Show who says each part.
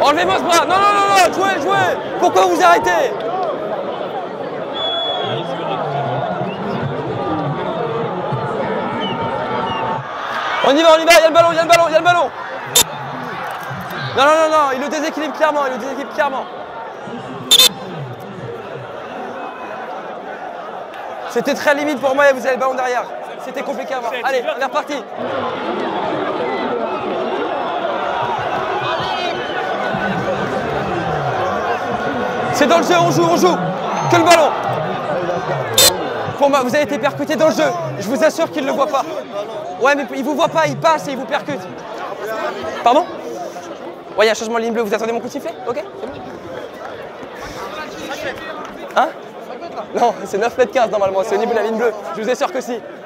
Speaker 1: Enlevez-moi ce bras Non, non, non, non, jouez, jouez Pourquoi vous arrêtez? On y va, on y va, il y a le ballon, il y a le ballon, il y a le ballon Non, non, non, non, il le déséquilibre clairement, il le déséquilibre clairement. C'était très limite pour moi et vous avez le ballon derrière. C'était compliqué à voir. Allez, on est reparti. C'est dans le jeu, on joue, on joue. Que le ballon. Moi, vous avez été percuté dans le jeu. Je vous assure qu'il ne le voit pas. Ouais, mais il vous voit pas, il passe et il vous percute. Pardon? Ouais, il y a un changement de ligne bleue. Vous attendez mon coup de sifflet? Ok, c'est bon. Hein? Non, c'est 9 mètres 15 normalement, c'est au niveau de la ligne bleue. Je vous assure que si.